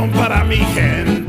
para mi gente.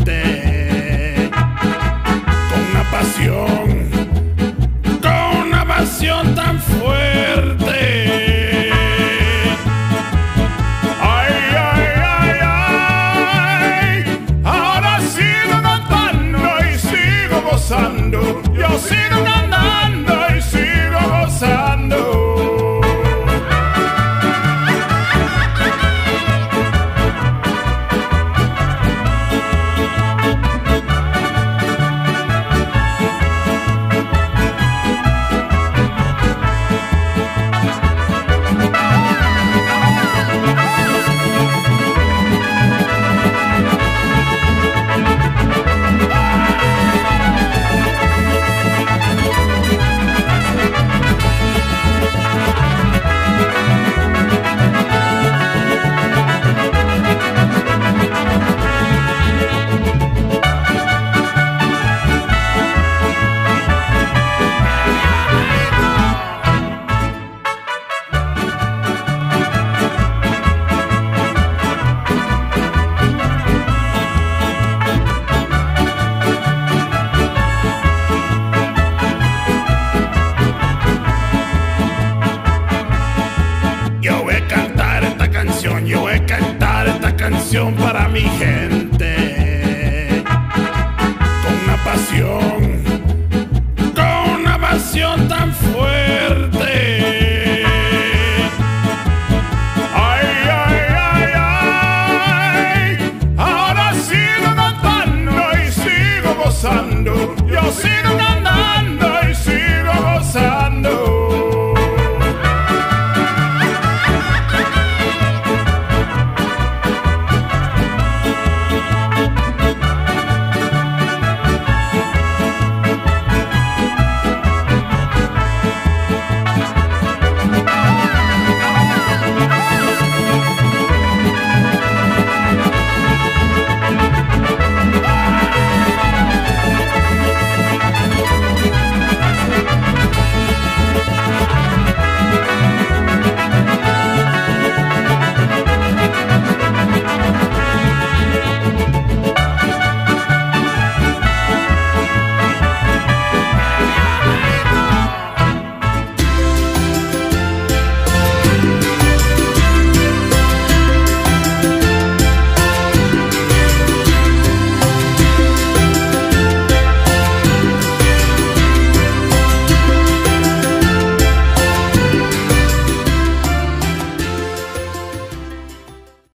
Para mi gente.